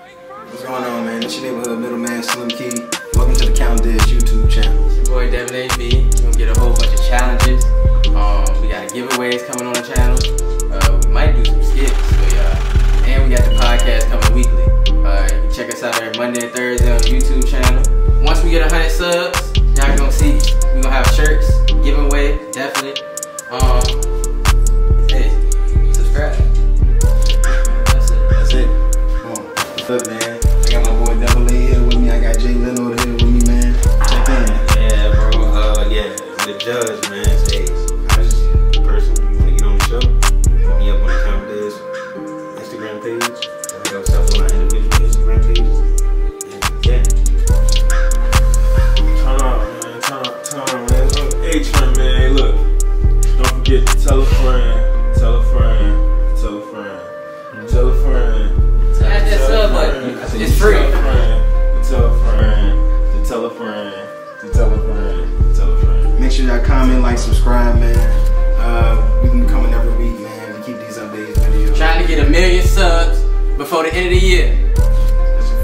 What's going on, man? It's your neighborhood middleman, Slim Key. Welcome to the Countin Deadz YouTube channel. It's your boy Devin AB. We're gonna get a whole bunch of challenges. Um, we got giveaways coming on the channel. Uh, we might do some skits, but uh, and we got the podcast coming weekly. Uh, you can check us out every Monday and Thursday on the YouTube channel. Once we get 100 subs, y'all gonna see. We gonna have shirts, giveaway, definitely. Um, got my boy Devil A here with me. I got Jay Leno here with me, man. Check in. Yeah, bro. Uh, yeah, the judge, man. Hey, I just person you want to get on the show, hit me up on the Countin Deadz Instagram page. And we stuff on our individual Instagram pages. Yeah. Turn on, man. Turn on, turn on, man. Look, Hey, Trent, man. Look, don't forget to tell a friend, tell a friend, tell a friend, tell a friend, button. It's free. Tell a friend, to tell a friend, to tell a friend, to tell a friend, to tell a friend. Make sure y'all comment, like, subscribe, man. Uh, we can be coming every week, man. We keep these updates videos. Trying to get a million subs before the end of the year.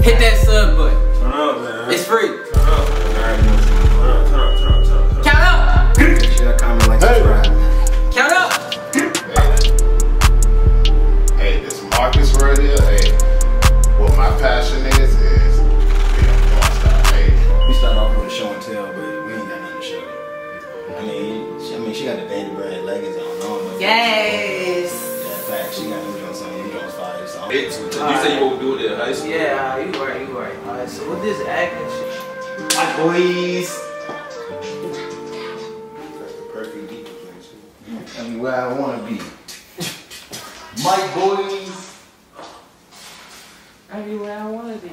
Hit that sub button. Turn up, man. It's free. She, I mean, she got the baby bread leggings on. I. Yes. Yeah, fact. She got them joints on. Them joints fire. So. Hey, so you say you won't do it in high school? Yeah, you right, you right. Alright, so what this acting shit? My boys. That's the perfect beat to play, too. Tell where I wanna be. My boys. I be where I wanna be.